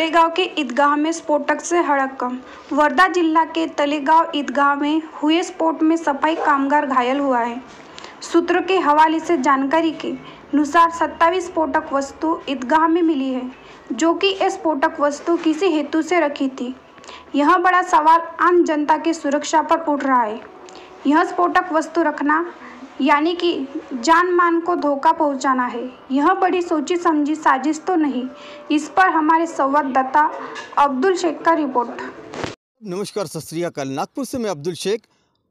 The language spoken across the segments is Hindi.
तलेगांव के ईदगाह में स्फोटक से हड़कम वर्धा जिला के तलेगांव ईदगाह में हुए स्फोट में सफ़ाई कामगार घायल हुआ है। सूत्रों के हवाले से जानकारी के अनुसार सत्तावीस स्फोटक वस्तु ईदगाह में मिली है, जो कि ये स्फोटक वस्तु किसी हेतु से रखी थी। यह बड़ा सवाल आम जनता की सुरक्षा पर उठ रहा है। यह स्फोटक वस्तु रखना यानी कि जान मान को धोखा पहुंचाना है। यह बड़ी सोची समझी साजिश तो नहीं, इस पर हमारे संवाददाता अब्दुल शेख का रिपोर्ट। नमस्कार, सत नागपुर से मैं अब्दुल शेख।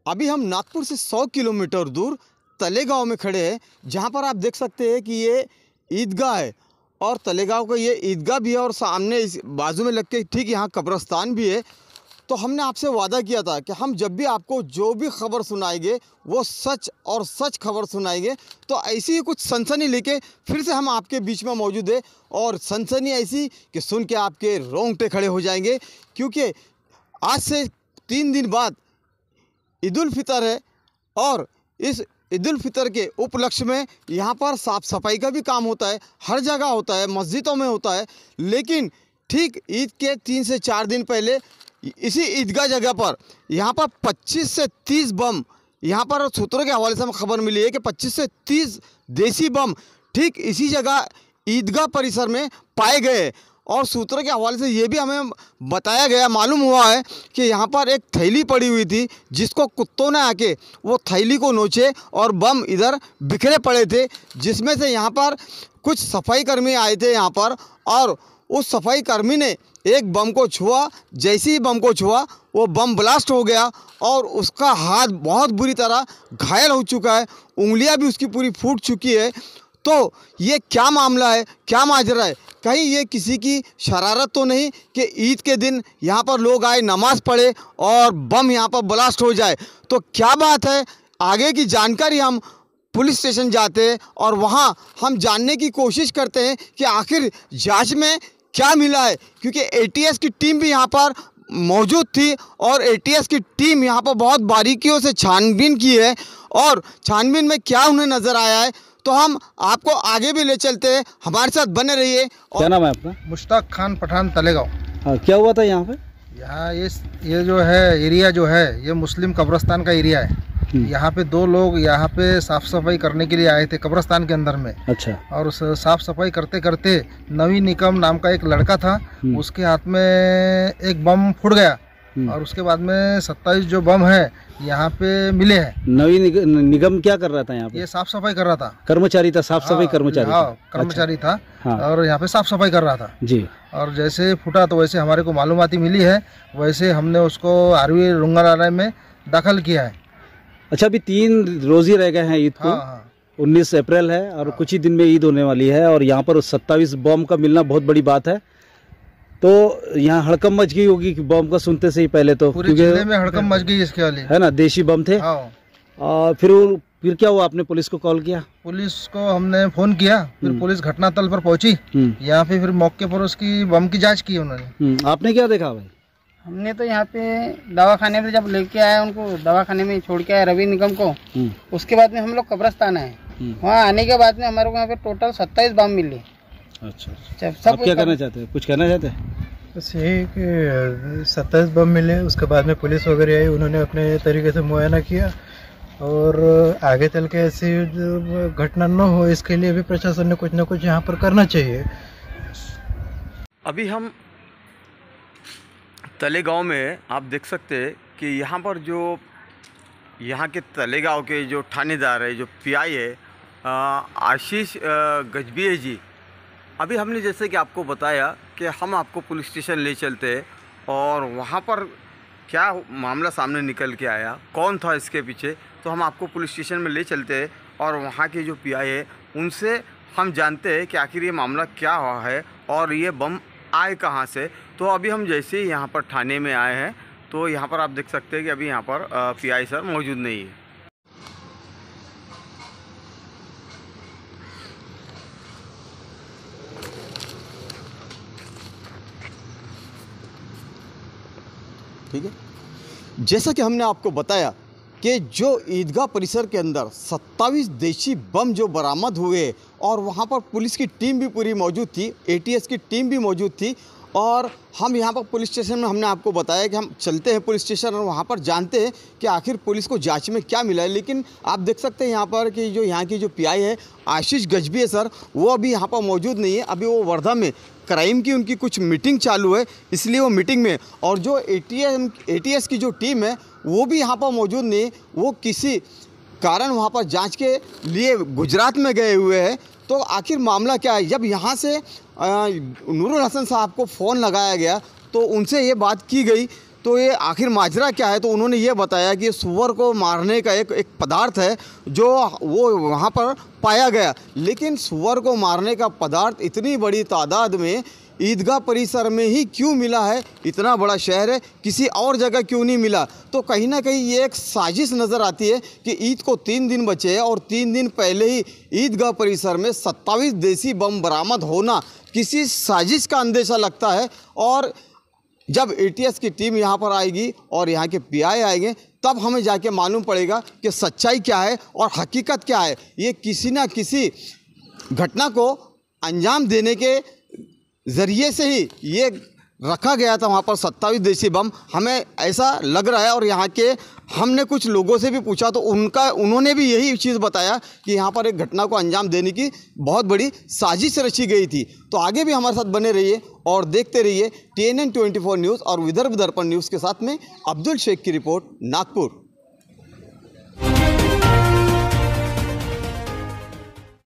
अभी हम नागपुर से 100 किलोमीटर दूर तलेगांव में खड़े हैं, जहाँ पर आप देख सकते हैं कि ये ईदगाह है और तलेगांव का ये ईदगाह भी है और सामने इस बाजू में लग के ठीक यहाँ कब्रस्तान भी है। तो हमने आपसे वादा किया था कि हम जब भी आपको जो भी खबर सुनाएँगे, वो सच और सच खबर सुनाएँगे। तो ऐसी ही कुछ सनसनी लेके फिर से हम आपके बीच में मौजूद है और सनसनी ऐसी कि सुन के आपके रोंगटे खड़े हो जाएँगे। क्योंकि आज से तीन दिन बाद ईद फितर है और इस ईद फितर के उपलक्ष्य में यहाँ पर साफ़ सफ़ाई का भी काम होता है, हर जगह होता है, मस्जिदों में होता है। लेकिन ठीक ईद के तीन से चार दिन पहले इसी ईदगाह जगह पर। यहाँ पर 25 से 30 बम, यहाँ पर सूत्रों के हवाले से हमें खबर मिली है कि 25 से 30 देसी बम ठीक इसी जगह ईदगाह परिसर में पाए गए। और सूत्रों के हवाले से ये भी हमें बताया गया, मालूम हुआ है कि यहाँ पर एक थैली पड़ी हुई थी, जिसको कुत्तों ने आके वो थैली को नोचे और बम इधर बिखरे पड़े थे, जिसमें से यहाँ पर कुछ सफ़ाई कर्मी आए थे यहाँ पर और उस सफ़ाई कर्मी ने एक बम को छुआ, जैसे ही बम को छुआ, वो बम ब्लास्ट हो गया और उसका हाथ बहुत बुरी तरह घायल हो चुका है, उंगलियाँ भी उसकी पूरी फूट चुकी है। तो ये क्या मामला है, क्या माजरा है? कहीं ये किसी की शरारत तो नहीं कि ईद के दिन यहाँ पर लोग आए, नमाज़ पढ़े और बम यहाँ पर ब्लास्ट हो जाए। तो क्या बात है? आगे की जानकारी हम पुलिस स्टेशन जाते हैं और वहाँ हम जानने की कोशिश करते हैं कि आखिर जाँच में क्या मिला है? क्योंकि एटीएस की टीम भी यहाँ पर मौजूद थी और एटीएस की टीम यहाँ पर बहुत बारीकियों से छानबीन की है। और छानबीन में क्या उन्हें नज़र आया है तो हम आपको आगे भी ले चलते हैं। हमारे साथ बने रहिए क्या नाम है आपका? मुश्ताक खान पठान तलेगांव। हाँ क्या हुआ था यहाँ पे? यहाँ ये ये जो है एरिया जो है ये मुस्लिम कब्रस्तान का एरिया है। यहाँ पे दो लोग यहाँ पे साफ़ सफ़ाई करने के लिए आए थे कब्रस्तान के अंदर में। अच्छा। और उस साफ़ सफ़ाई करते करते नवीन निकम नाम का एक लड़का था उसके हाथ में एक बम फुट गया। और उसके बाद में सत्ताईस जो बम है यहाँ पे मिले हैं। नवीन निग- निगम क्या कर रहा था यहाँ पे? ये साफ़ सफ़ाई कर रहा था। कर्मचारी था साफ़ सफ़ाई हाँ, कर्मचारी हाँ, था। कर्मचारी था हाँ। और यहाँ पे साफ़ सफ़ाई कर रहा था। अच्छा, जी। और जैसे फूटा तो वैसे हमारे को मालूमाती मिली है वैसे हमने उसको आरवी रुंगारालय में दाखिल किया है। अच्छा अभी तीन रोज ही रह गए हैं ईद को। हाँ हाँ। उन्नीस अप्रैल है और कुछ ही दिन में ईद होने वाली है और यहाँ पर सत्ताईस बम का मिलना बहुत बड़ी बात है। तो यहाँ हड़कम मच गई होगी कि बम का सुनते से ही पहले तो पूरे ज़िले में हड़कम मच गई इसके वाली। है ना देशी बम थे। हाँ। और फिर फिर क्या हुआ? आपने पुलिस को कॉल किया? पुलिस को हमने फ़ोन किया फिर पुलिस घटनास्थल पर पहुँची। हम्म, यहाँ पे फिर मौके पर उसकी बम की जाँच की उन्होंने। हम्म, आपने क्या देखा भाई? हमने तो यहाँ पे दवाखाने में जब लेके आए उनको दवा खाने में छोड़ के आए रवि निगम को हम्म, उसके बाद में हम लोग कब्रस्तान आए। हम्म, वहाँ आने के बाद में हमारे को यहाँ पे टोटल सत्ताईस बम मिले। अच्छा अच्छा। जब सब क्या करना चाहते हैं? कुछ कहना चाहते हैं? बस यही कि सत्ताईस बम मिले उसके बाद में पुलिस वगैरह आई उन्होंने अपने तरीके से मुआयना किया। और आगे चल के ऐसी घटना न हो इसके लिए भी प्रशासन ने कुछ ना कुछ यहाँ पर करना चाहिए। अभी हम तलेगांव में आप देख सकते हैं कि यहाँ पर जो, यहाँ के तलेगांव के जो थानेदार है, जो पीआई है आशीष गजबिये जी। अभी हमने जैसे कि आपको बताया कि हम आपको पुलिस स्टेशन ले चलते हैं और वहाँ पर क्या मामला सामने निकल के आया, कौन था इसके पीछे तो हम आपको पुलिस स्टेशन में ले चलते हैं और वहाँ के जो पीआई है, उनसे हम जानते हैं कि आखिर ये मामला क्या हुआ है और ये बम आए कहाँ से। तो अभी हम जैसे ही यहाँ पर थाने में आए हैं तो यहाँ पर आप देख सकते हैं कि अभी यहाँ पर पीआई सर मौजूद नहीं है। ठीक है? जैसा कि हमने आपको बताया कि जो ईदगाह परिसर के अंदर 27 देशी बम जो बरामद हुए और वहाँ पर पुलिस की टीम भी पूरी मौजूद थी एटीएस की टीम भी मौजूद थी और हम यहाँ पर पुलिस स्टेशन में हमने आपको बताया कि हम चलते हैं पुलिस स्टेशन और वहाँ पर जानते हैं कि आखिर पुलिस को जाँच में क्या मिला है। लेकिन आप देख सकते हैं यहाँ पर कि जो यहाँ की जो पीआई है, आशीष गजबी है सर, वो अभी यहाँ पर मौजूद नहीं है। अभी वो वर्धा में क्राइम की उनकी कुछ मीटिंग चालू है, इसलिए वो मीटिंग में। और जो ए टी की जो टीम है, वो भी यहाँ पर मौजूद नहीं। है वो किसी कारण वहाँ पर जाँच के लिए गुजरात में गए हुए हैं। तो आखिर मामला क्या है? जब यहाँ से नूरुल हसन साहब को फ़ोन लगाया गया तो उनसे ये बात की गई। तो ये आखिर माजरा क्या है? तो उन्होंने ये बताया कि सुअर को मारने का एक एक पदार्थ है, जो वो वहाँ पर पाया गया। लेकिन सुअर को मारने का पदार्थ इतनी बड़ी तादाद में ईदगाह परिसर में ही क्यों मिला है? इतना बड़ा शहर है, किसी और जगह क्यों नहीं मिला? तो कहीं ना कहीं ये एक साजिश नज़र आती है कि ईद को तीन दिन बचे हैं और तीन दिन पहले ही ईदगाह परिसर में सत्ताईस देसी बम बरामद होना किसी साजिश का अंदेशा लगता है और जब एटीएस की टीम यहाँ पर आएगी और यहाँ के पीआई आएँगे, तब हमें जाके मालूम पड़ेगा कि सच्चाई क्या है और हकीकत क्या है। ये किसी ना किसी घटना को अंजाम देने के ज़रिए से ही ये रखा गया था वहाँ पर सत्ताईस देसी बम। हमें ऐसा लग रहा है और यहाँ के हमने कुछ लोगों से भी पूछा तो उनका, उन्होंने भी यही चीज़ बताया कि यहाँ पर एक घटना को अंजाम देने की बहुत बड़ी साजिश रची गई थी। तो आगे भी हमारे साथ बने रहिए और देखते रहिए टी एन न्यूज़ और विदर्भ दर्पण न्यूज़ के साथ में अब्दुल शेख की रिपोर्ट, नागपुर।